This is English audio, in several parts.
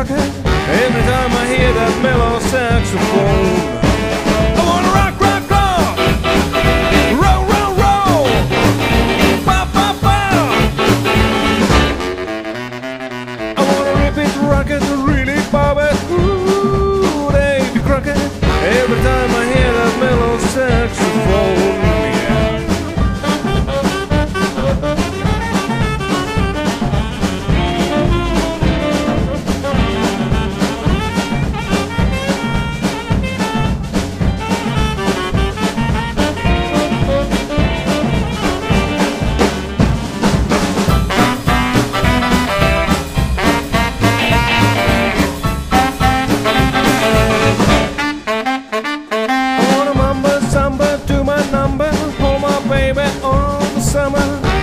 every time I hear that mellow saxophone.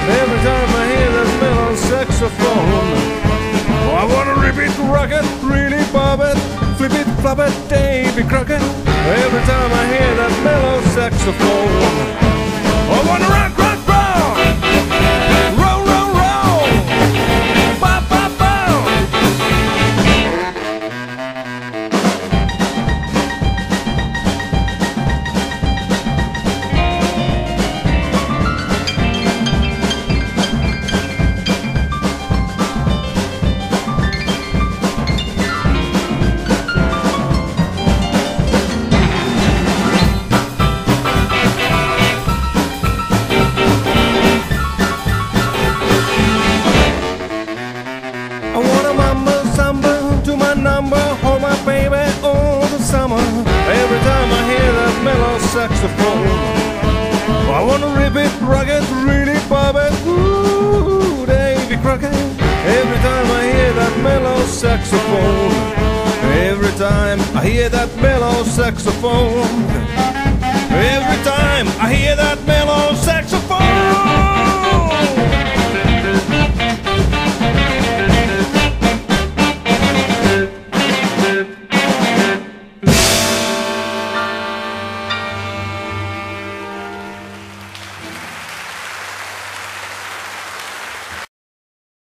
Every time I hear that mellow saxophone, oh, I wanna rip it, rock it, really bob it, flip it, flop it, Davy Crockett. Every time I hear that mellow saxophone, saxophone, I wanna rip it, rock it, really bob it, ooh, Davy Crockett. Every time I hear that mellow saxophone, every time I hear that mellow saxophone, every time I hear that mellow